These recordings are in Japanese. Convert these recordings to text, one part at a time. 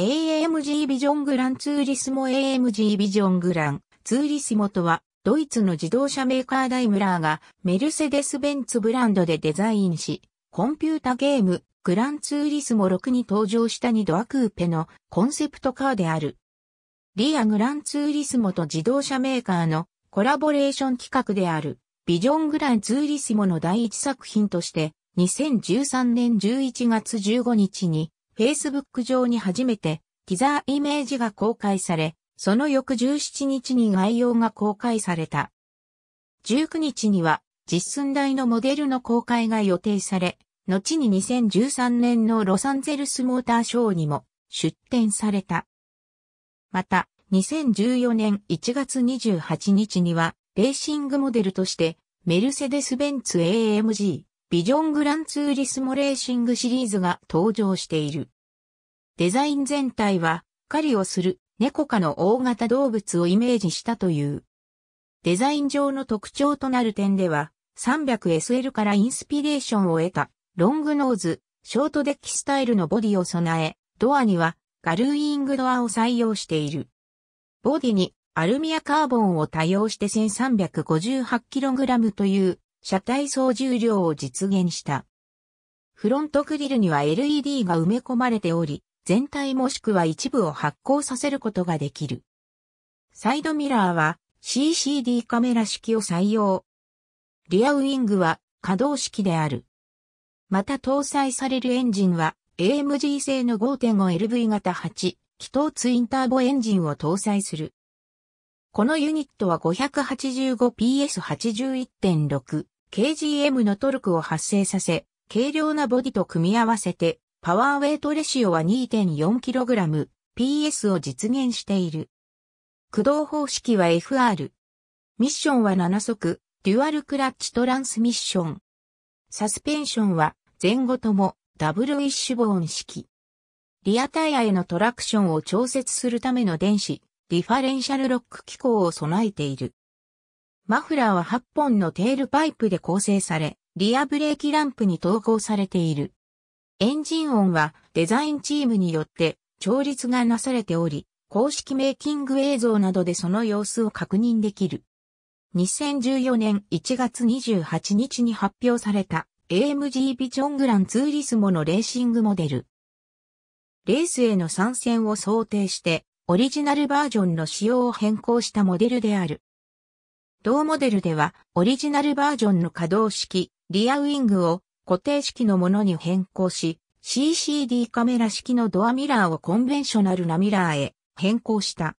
AMG ビジョングランツーリスモ AMG ビジョングランツーリスモとはドイツの自動車メーカーダイムラーがメルセデス・ベンツブランドでデザインし、コンピュータゲームグランツーリスモ6に登場した2ドアクーペのコンセプトカーである。リアグランツーリスモと自動車メーカーのコラボレーション企画であるビジョングランツーリスモの第一作品として2013年11月15日に Facebook 上に初めてティザーイメージが公開され、その翌17日に概要が公開された。19日には実寸大のモデルの公開が予定され、後に2013年のロサンゼルスモーターショーにも出展された。また、2014年1月28日には、レーシングモデルとして、メルセデス・ベンツ AMG、ビジョングランツーリスモレーシングシリーズが登場している。デザイン全体は、狩りをする猫科の大型動物をイメージしたという。デザイン上の特徴となる点では、300SL からインスピレーションを得た、ロングノーズ、ショートデッキスタイルのボディを備え、ドアにはガルーイングドアを採用している。ボディにアルミアカーボンを多用して 1358kg という車体総重量を実現した。フロントグリルには LED が埋め込まれており、全体もしくは一部を発光させることができる。サイドミラーは CCD カメラ式を採用。リアウィングは可動式である。また搭載されるエンジンは AMG 製の 5.5LV 型8気筒ツインターボエンジンを搭載する。このユニットは 585PS81.6 kgm のトルクを発生させ、軽量なボディと組み合わせて、パワーウェイトレシオは 2.4kg、PS を実現している。駆動方式は FR。ミッションは7速、デュアルクラッチトランスミッション。サスペンションは前後ともダブルウィッシュボーン式。リアタイヤへのトラクションを調節するための電子、ディファレンシャルロック機構を備えている。マフラーは8本のテールパイプで構成され、リアブレーキランプに統合されている。エンジン音はデザインチームによって調律がなされており、公式メイキング映像などでその様子を確認できる。2014年1月28日に発表された AMG ビジョングランツーリスモのレーシングモデル。レースへの参戦を想定して、オリジナルバージョンの仕様を変更したモデルである。同モデルでは、オリジナルバージョンの可動式、リアウィングを固定式のものに変更し、CCD カメラ式のドアミラーをコンベンショナルなミラーへ変更した。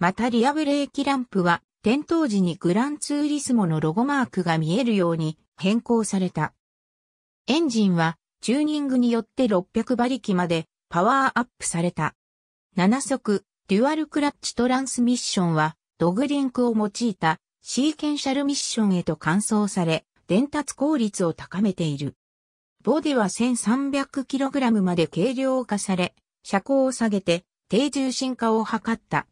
またリアブレーキランプは、点灯時にグランツーリスモのロゴマークが見えるように変更された。エンジンは、チューニングによって600馬力までパワーアップされた。7速、デュアルクラッチトランスミッションは、ドグリンクを用いたシーケンシャルミッションへと換装され、伝達効率を高めている。ボディは 1300kg まで軽量化され、車高を下げて低重心化を図った。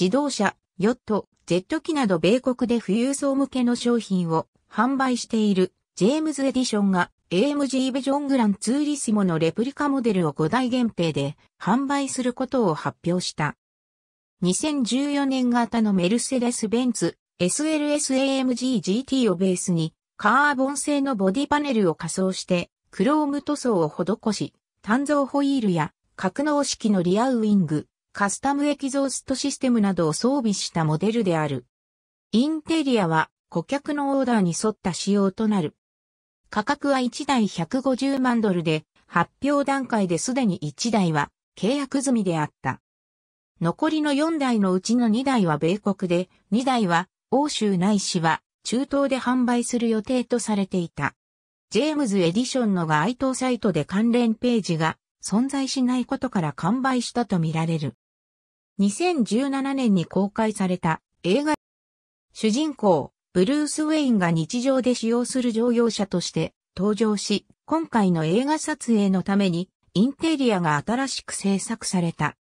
自動車、ヨット、ジェット機など米国で富裕層向けの商品を販売しているジェームズエディションが AMG ビジョングランツーリスモのレプリカモデルを5台限定で販売することを発表した。2014年型のメルセデス・ベンツ SLS-AMG GT をベースにカーボン製のボディパネルを仮装してクローム塗装を施し、単造ホイールや格納式のリアウィング、カスタムエキゾーストシステムなどを装備したモデルである。インテリアは顧客のオーダーに沿った仕様となる。価格は1台150万ドルで、発表段階ですでに1台は契約済みであった。残りの4台のうちの2台は米国で、2台は欧州ないしは中東で販売する予定とされていた。ジェームズエディションの該当サイトで関連ページが存在しないことから完売したとみられる。2017年に公開された映画主人公ブルース・ウェインが日常で使用する乗用車として登場し、今回の映画撮影のためにインテリアが新しく制作された。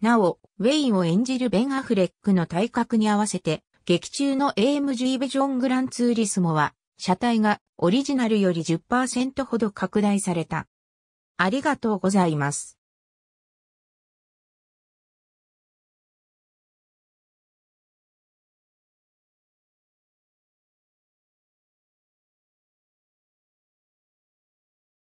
なお、ウェインを演じるベン・アフレックの体格に合わせて、劇中の AMG ビジョングランツーリスモは、車体がオリジナルより10%ほど拡大された。ありがとうございます。